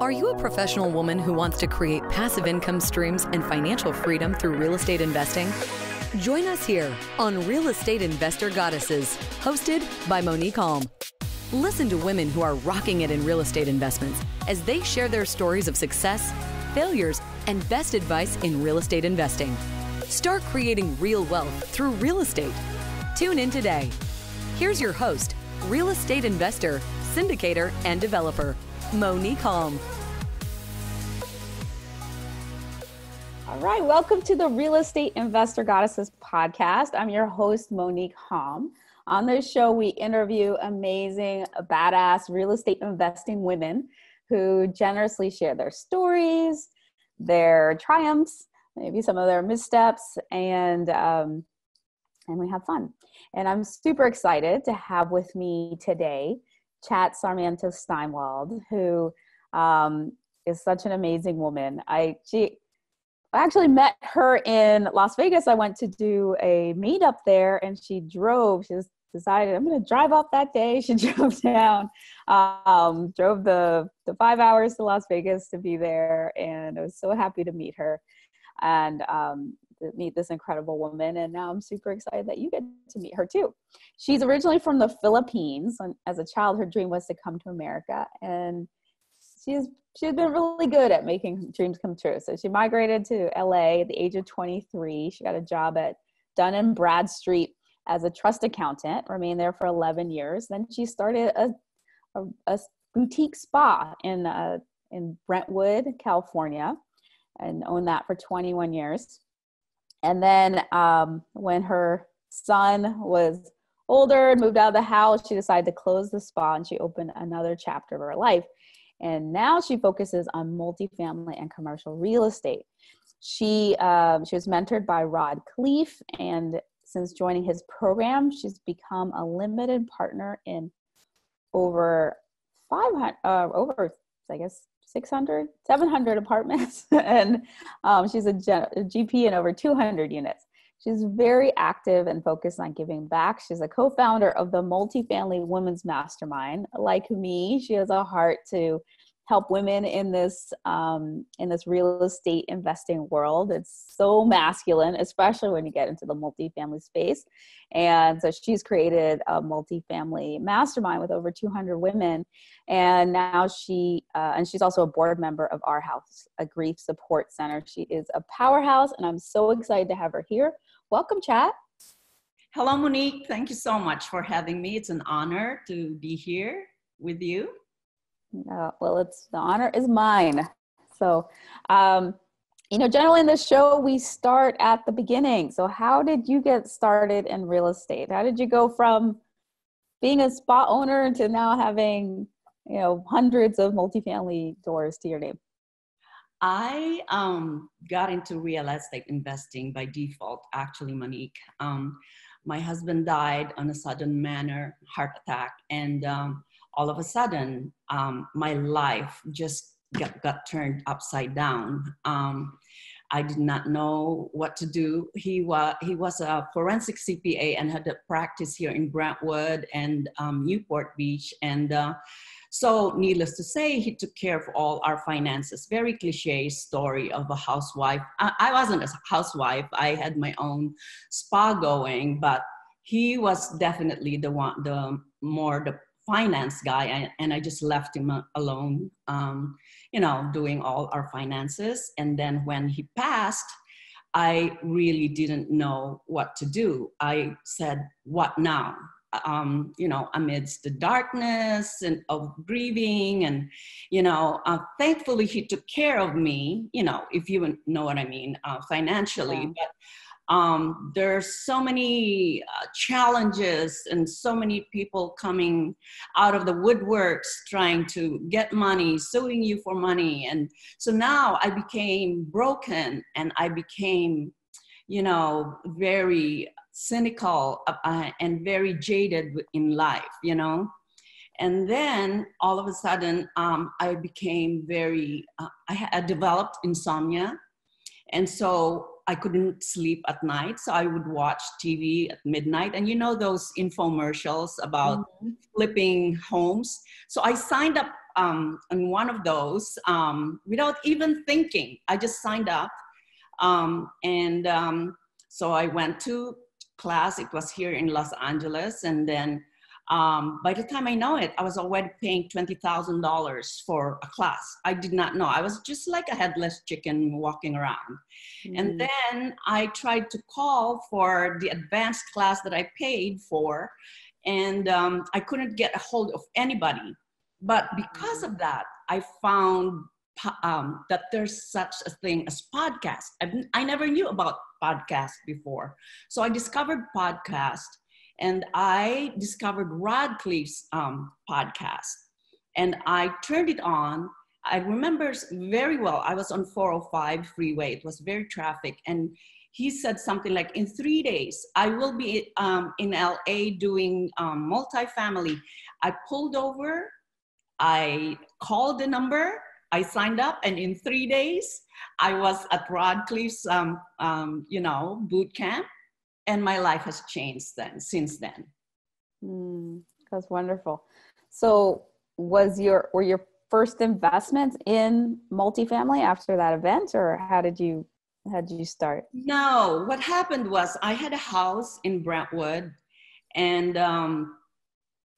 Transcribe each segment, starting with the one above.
Are you a professional woman who wants to create passive income streams and financial freedom through real estate investing? Join us here on Real Estate Investor Goddesses, hosted by Monique Halm. Listen to women who are rocking it in real estate investments as they share their stories of success, failures, and best advice in real estate investing. Start creating real wealth through real estate. Tune in today. Here's your host, real estate investor, syndicator, and developer, Monique Halm. All right, welcome to the Real Estate Investor Goddesses podcast. I'm your host, Monique Halm. On this show, we interview amazing, badass real estate investing women who generously share their stories, their triumphs, maybe some of their missteps, and um, and we have fun. And I'm super excited to have with me today Chat Sarmiento Steinwald, who um, is such an amazing woman. I she I actually met her in Las Vegas. I went to do a meetup there, and she drove. She decided I'm going to drive up that day. She drove down, um, drove the the five hours to Las Vegas to be there, and I was so happy to meet her and um, meet this incredible woman. And now I'm super excited that you get to meet her too. She's originally from the Philippines, and as a child, her dream was to come to America, and she's she's been really good at making dreams come true. So she migrated to LA at the age of 23. She got a job at Dun and Bradstreet as a trust accountant, remained there for 11 years. Then she started a, a, a boutique spa in, uh, in Brentwood, California, and owned that for 21 years. And then um, when her son was older and moved out of the house, she decided to close the spa and she opened another chapter of her life. And now she focuses on multifamily and commercial real estate. She um, she was mentored by Rod Khleif, and since joining his program, she's become a limited partner in over 500, uh, over I guess 600, 700 apartments, and um, she's a, G- a GP in over 200 units. She's very active and focused on giving back. She's a co founder of the Multifamily Women's Mastermind. Like me, she has a heart to help women in this um, in this real estate investing world. It's so masculine, especially when you get into the multifamily space. And so she's created a multifamily mastermind with over 200 women, and now she uh, and she's also a board member of Our House, a grief support center. She is a powerhouse, and I'm so excited to have her here. Welcome, chat. Hello, Monique. Thank you so much for having me. It's an honor to be here with you. Uh, well, it's the honor is mine. So, um, you know, generally in this show, we start at the beginning. So, how did you get started in real estate? How did you go from being a spa owner to now having, you know, hundreds of multifamily doors to your name? I um, got into real estate investing by default, actually, Monique. Um, my husband died on a sudden manner, heart attack, and um, all of a sudden, um, my life just got, got turned upside down. Um, I did not know what to do. He was he was a forensic CPA and had a practice here in Brentwood and um, Newport Beach. And uh, so, needless to say, he took care of all our finances. Very cliche story of a housewife. I, I wasn't a housewife. I had my own spa going, but he was definitely the one, the more the finance guy and, and I just left him alone, um, you know, doing all our finances. And then when he passed, I really didn't know what to do. I said, what now? Um, you know, amidst the darkness and of grieving, and you know, uh, thankfully he took care of me. You know, if you know what I mean, uh, financially. Yeah. But um, there's so many uh, challenges and so many people coming out of the woodworks trying to get money, suing you for money. And so now I became broken and I became, you know, very cynical uh, and very jaded in life, you know. And then all of a sudden, um, I became very, uh, I had developed insomnia. And so I couldn't sleep at night, so I would watch TV at midnight. And you know those infomercials about mm-hmm. flipping homes. So I signed up um, on one of those um, without even thinking. I just signed up. Um, and um, so I went to class. It was here in Los Angeles. And then um, by the time I know it, I was already paying $20,000 for a class. I did not know. I was just like a headless chicken walking around. Mm. And then I tried to call for the advanced class that I paid for, and um, I couldn't get a hold of anybody. But because of that, I found um, that there's such a thing as podcast. I've, I never knew about podcast before. So I discovered podcast and I discovered Rod Khleif's um, podcast, and I turned it on. I remember very well. I was on 405 freeway. It was very traffic, and he said something like, "In three days, I will be um, in LA doing um, multifamily." I pulled over. I called the number. I signed up, and in three days, I was at Khleif's, um, um, you know, boot camp and my life has changed then since then. Mm, that's wonderful. So was your were your first investments in multifamily after that event or how did you how did you start? No what happened was i had a house in brentwood and um,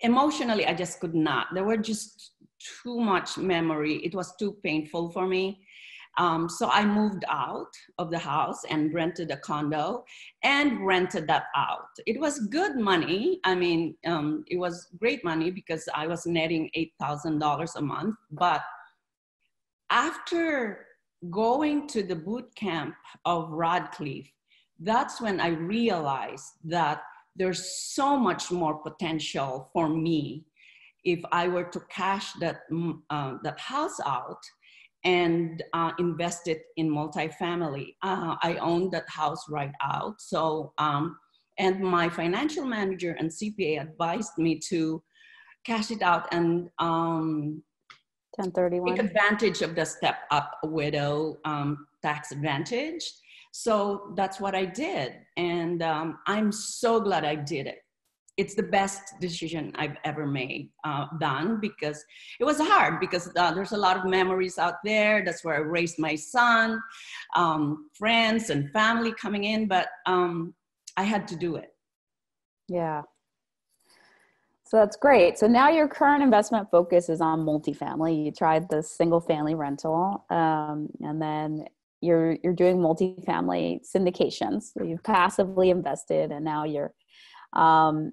emotionally i just could not. There were just too much memory. It was too painful for me um, so I moved out of the house and rented a condo and rented that out. It was good money. I mean, um, it was great money because I was netting $8,000 a month. But after going to the boot camp of Rod Khleif, that's when I realized that there's so much more potential for me if I were to cash that, mm, uh, that house out and uh, invested in multifamily. Uh, I owned that house right out. So, um, and my financial manager and CPA advised me to cash it out and um, 1031 take advantage of the step up widow um, tax advantage. So that's what I did. And um, I'm so glad I did it it's the best decision I've ever made uh, done because it was hard because uh, there's a lot of memories out there. That's where I raised my son, um, friends and family coming in, but um, I had to do it. Yeah. So that's great. So now your current investment focus is on multifamily. You tried the single family rental, um, and then you're you're doing multifamily syndications. So you've passively invested, and now you're um,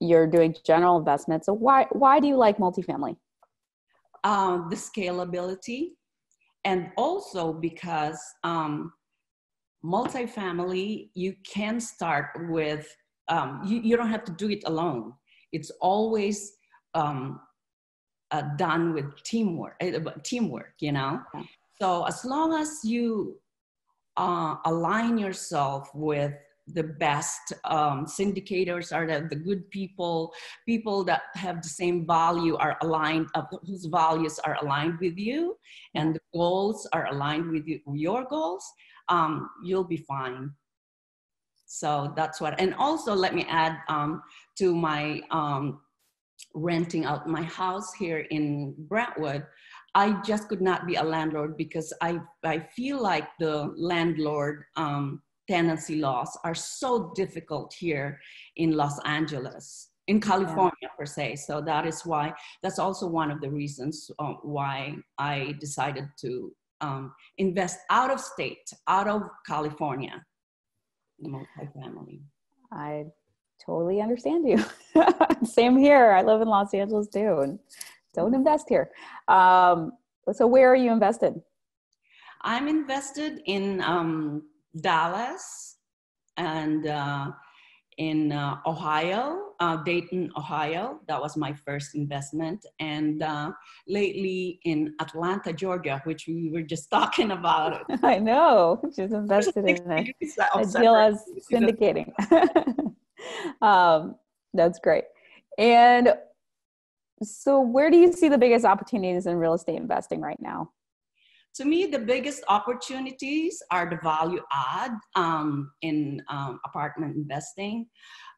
you're doing general investments. So why why do you like multifamily? Um, the scalability, and also because um, multifamily, you can start with um, you, you don't have to do it alone. It's always um, uh, done with teamwork. Uh, teamwork, you know. So as long as you uh, align yourself with the best um, syndicators are the, the good people. People that have the same value are aligned whose values are aligned with you and the goals are aligned with you, your goals um, you'll be fine. So that's what and also let me add um, to my um, renting out my house here in brentwood I just could not be a landlord because I, I feel like the landlord um, tenancy laws are so difficult here in Los Angeles, in California yeah. per se. So that is why, that's also one of the reasons uh, why I decided to um, invest out of state, out of California, multifamily. I totally understand you. Same here. I live in Los Angeles too, and don't invest here. Um, so, where are you invested? I'm invested in um, Dallas and uh, in uh, Ohio, uh, Dayton, Ohio. That was my first investment. And uh, lately in Atlanta, Georgia, which we were just talking about. I know. She's invested in it. As well as syndicating. um, that's great. And so, where do you see the biggest opportunities in real estate investing right now? To me, the biggest opportunities are the value add um, in um, apartment investing.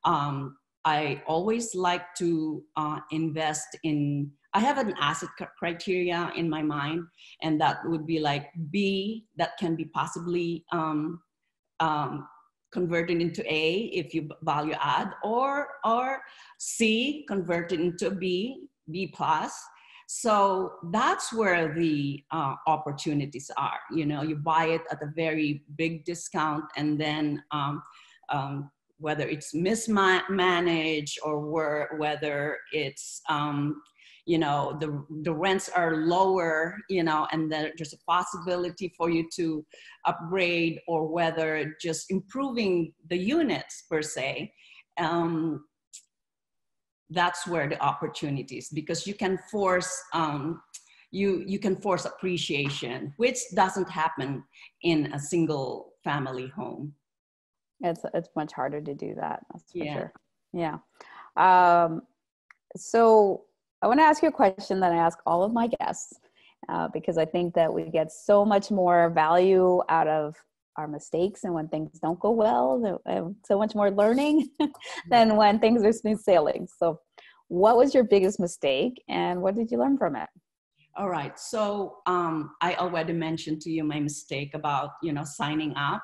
Um, I always like to uh, invest in I have an asset criteria in my mind, and that would be like B that can be possibly um, um, converted into A if you value add, or or C converted into B, B plus. So that's where the uh, opportunities are. You know, you buy it at a very big discount, and then um, um, whether it's mismanaged or where, whether it's um, you know the the rents are lower you know and there's a possibility for you to upgrade or whether just improving the units per se um, that's where the opportunities because you can force um, you you can force appreciation which doesn't happen in a single family home. It's it's much harder to do that that's for yeah. sure. Yeah. Um, so I want to ask you a question that I ask all of my guests uh, because I think that we get so much more value out of our mistakes and when things don't go well, so much more learning than when things are smooth sailing. So, what was your biggest mistake and what did you learn from it? All right. So um, I already mentioned to you my mistake about you know signing up.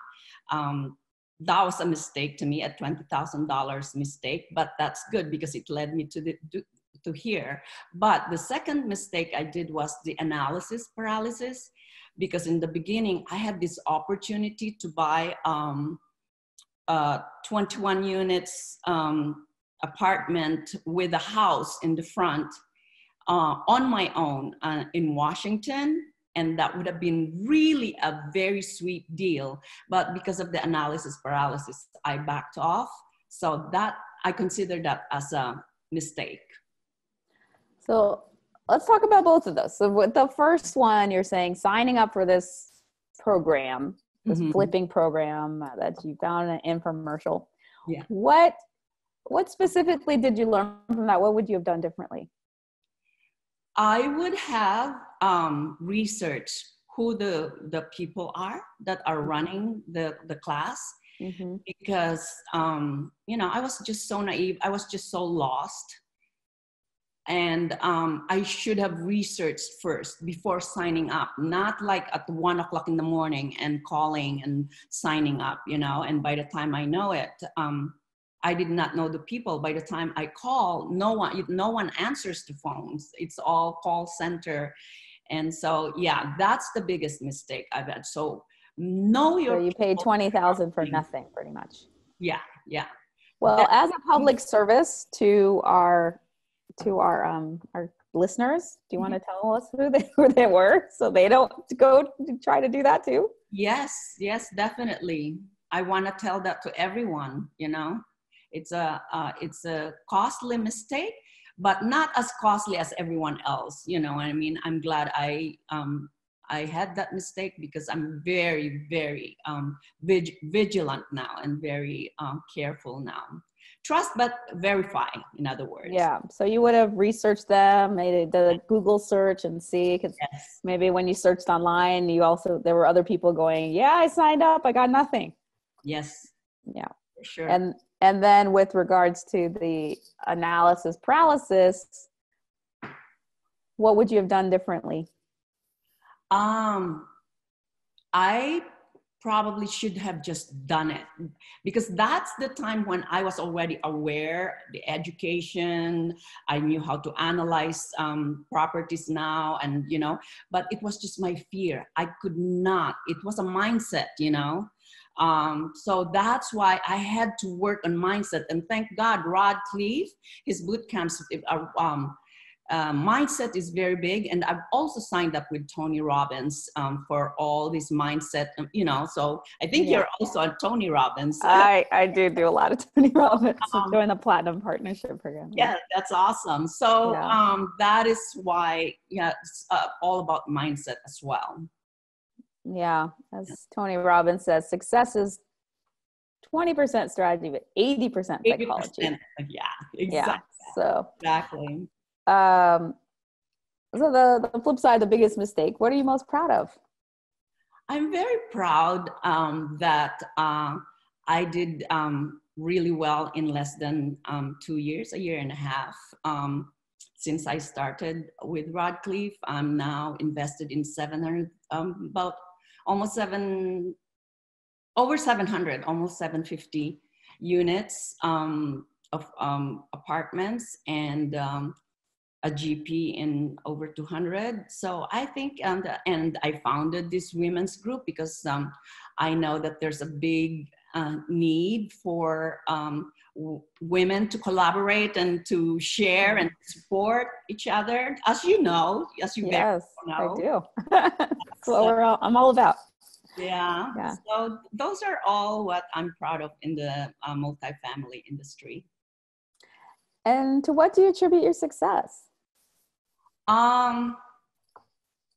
Um, that was a mistake to me, a twenty thousand dollars mistake, but that's good because it led me to the to here. But the second mistake I did was the analysis paralysis, because in the beginning I had this opportunity to buy um, 21 units um, apartment with a house in the front uh, on my own uh, in Washington. And that would have been really a very sweet deal. But because of the analysis paralysis, I backed off. So that I consider that as a mistake. So let's talk about both of those. So with the first one, you're saying signing up for this program, this mm-hmm. flipping program that you found in an infomercial. Yeah. What what specifically did you learn from that? What would you have done differently? I would have um, researched who the the people are that are running the the class mm-hmm. because um, you know I was just so naive. I was just so lost and um, I should have researched first before signing up, not like at one o'clock in the morning and calling and signing up, you know. And by the time I know it, um, I did not know the people. By the time I call, no one, no one answers the phones. It's all call center, and so yeah, that's the biggest mistake I've had. So know your. So you paid twenty thousand for nothing, pretty much. Yeah, yeah. Well, as a public service to our to our um our listeners. Do you want to mm-hmm. tell us who they who they were so they don't go try to do that too? Yes yes definitely. I want to tell that to everyone you know? It's a uh, it's a costly mistake but not as costly as everyone else you know i mean? I'm glad i um i had that mistake because i'm very very um vig- vigilant now and very um, careful now trust but verify in other words. Yeah so you would have researched them made the google search and see because yes. maybe when you searched online you also there were other people going yeah i signed up i got nothing. Yes. Yeah. Sure. And and then with regards to the analysis paralysis what would you have done differently? Um i probably should have just done it. Because that's the time when i was already aware the education i knew how to analyze um, properties now and you know but it was just my fear. I could not. It was a mindset you know? Um, so that's why I had to work on mindset. And thank God, Rod Khleif, his boot camps, uh, um, uh, mindset is very big and i've also signed up with tony robbins um, for all this mindset um, you know so i think yeah. you're also on tony robbins. I i do do a lot of tony robbins um, doing the platinum partnership program yeah, that's awesome. So yeah. um, that is why yeah it's uh, all about mindset as well. Yeah as tony robbins says success is 20% strategy but 80% psychology. 80%, yeah exactly. yeah, so exactly um, so the, the flip side, the biggest mistake, what are you most proud of? I'm very proud um, that uh, I did um, really well in less than um, two years, a year and a half. Um, since I started with Rod Khleif. I'm now invested in 700, um, about almost seven, over 700, almost 750 units um, of apartments and a GP in over 200. So I think, and, and I founded this women's group because um, I know that there's a big uh, need for um, w- women to collaborate and to share and support each other. As you know, as you yes, know. I do. That's what we're all, I'm all about. Yeah. Yeah. So those are all what I'm proud of in the uh, multifamily industry. And to what do you attribute your success? Um,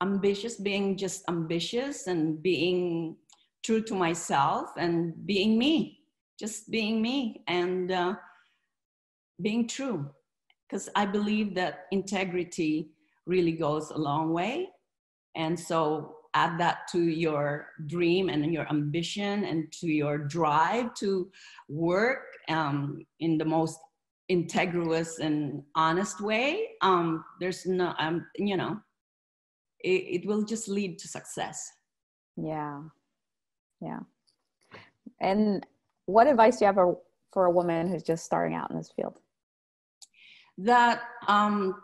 ambitious, being just ambitious and being true to myself and being me, just being me and uh, being true. Because I believe that integrity really goes a long way. And so add that to your dream and your ambition and to your drive to work um, in the most integrous and honest way um, there's no um, you know it, it will just lead to success Yeah. Yeah. And what advice do you have for, for a woman who's just starting out in this field? that um,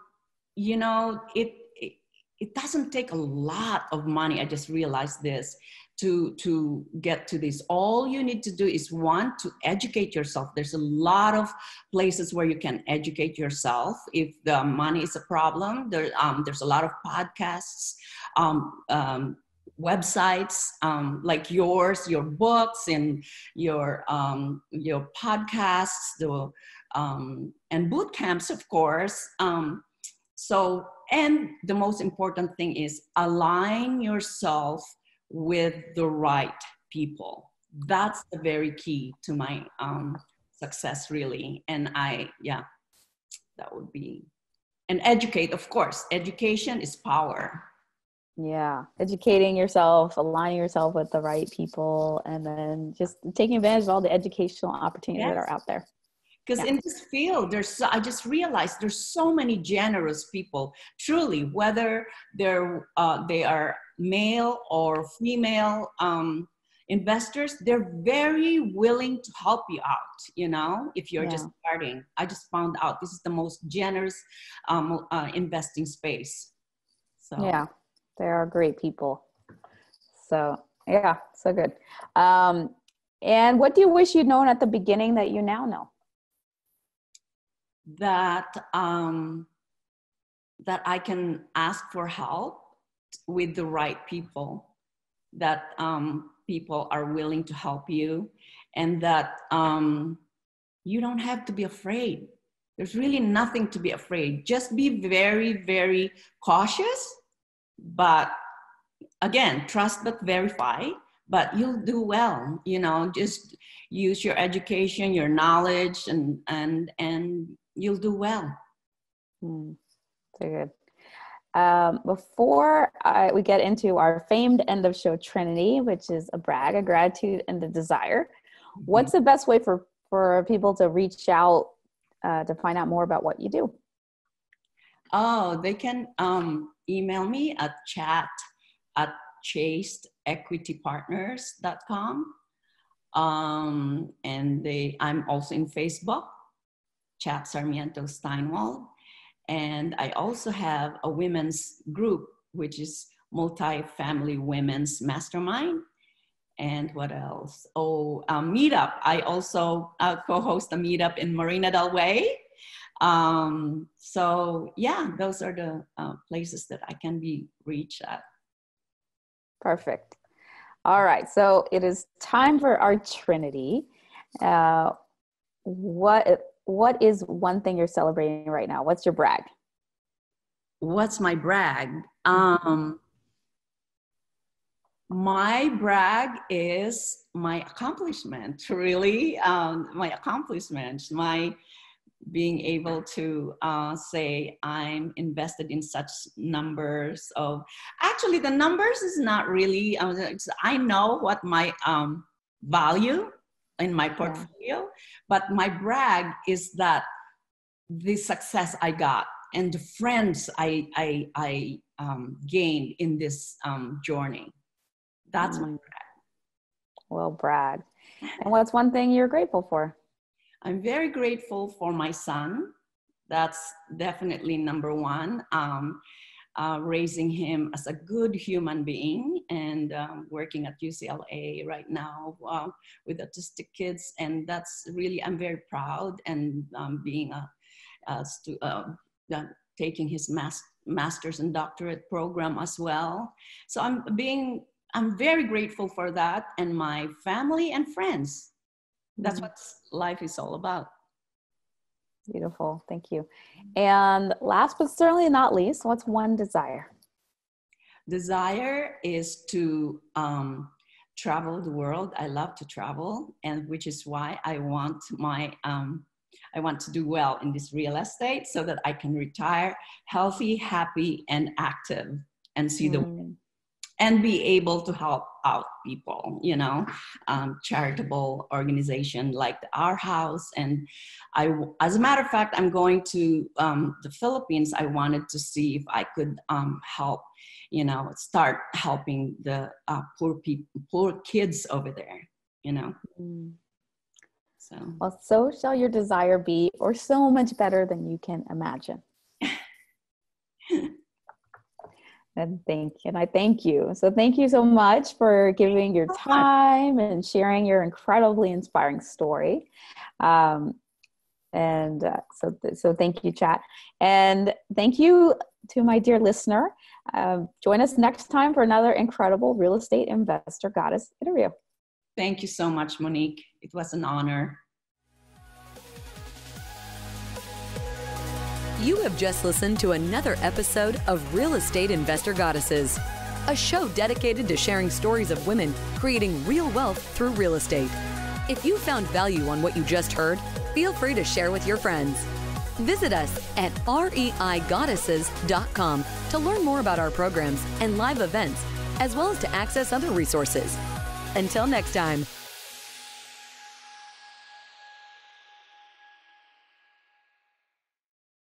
you know it, it it doesn't take a lot of money i just realized this to to get to this. All you need to do is one to educate yourself. There's a lot of places where you can educate yourself. If the money is a problem there, um, there's a lot of podcasts um, um, websites um, like yours your books and your um, your podcasts the um, and boot camps of course. So and the most important thing is align yourself with the right people that's the very key to my um, success really and i yeah that would be and educate of course education is power Yeah. Educating yourself, aligning yourself with the right people, and then just taking advantage of all the educational opportunities that are out there. because Yeah. in this field there's so, i just realized there's so many generous people truly whether they're uh, they are male or female um, investors they're very willing to help you out you know if you're just starting i just found out this is the most generous um, uh, investing space so Yeah. They are great people. So, yeah, so good. Um, and what do you wish you'd known at the beginning that you now know? that um, that I can ask for help with the right people, that um, people are willing to help you, and that um, you don't have to be afraid. There's really nothing to be afraid. Just be very, very cautious, but again, trust but verify. But you'll do well. You know, just use your education, your knowledge, and and and you'll do well. Hmm, so good. Um, before I, we get into our famed end of show Trinity, which is a brag, a gratitude, and a desire, what's the best way for for people to reach out uh, to find out more about what you do? Oh, they can um, email me at chat at chasedequitypartners.com. Um, and they, I'm also in Facebook, Chat Sarmiento Steinwald. And I also have a women's group, which is Multi-Family Women's Mastermind. And what else? Oh, a meetup. I also uh, co-host a meetup in Marina del Rey. Um, so yeah, those are the uh, places that I can be reached at. Perfect. All right, so it is time for our Trinity. Uh, what what is one thing you're celebrating right now? What's your brag? What's my brag? Um, my brag is my accomplishment, really. Um, my accomplishments, my being able to uh, say I'm invested in such numbers of. Actually, the numbers is not really. Uh, I know what my um, value in my portfolio, but my brag is that the success I got and the friends I I, I um, gained in this um, journey. That's mm. my brag. Well, brag. And what's one thing you're grateful for? I'm very grateful for my son. That's definitely number one. Um, uh, raising him as a good human being and um, working at UCLA right now uh, with autistic kids. And that's really, I'm very proud and um, being a, a stu- uh, taking his mas- master's and doctorate program as well. So I'm being, I'm very grateful for that and my family and friends. That's mm-hmm. what life is all about. Beautiful. Thank you. And last but certainly not least, what's one desire? Desire is to um, travel the world. I love to travel, and which is why I want my um, I want to do well in this real estate so that I can retire healthy, happy, and active and see mm. the and be able to help out people you know um, charitable organization like our house. And i as a matter of fact i'm going to um, the philippines. I wanted to see if i could um, help you know start helping the uh, poor people poor kids over there you know. Mm. so. Well so shall your desire be or so much better than you can imagine and thank and I thank you. So thank you so much for giving your time and sharing your incredibly inspiring story. Um, and uh, so so thank you, chat, and thank you to my dear listener. Um, join us next time for another incredible real estate investor goddess interview. Thank you so much, Monique. It was an honor. You have just listened to another episode of Real Estate Investor Goddesses, a show dedicated to sharing stories of women creating real wealth through real estate. If you found value on what you just heard, feel free to share with your friends. Visit us at reigoddesses.com to learn more about our programs and live events, as well as to access other resources. Until next time,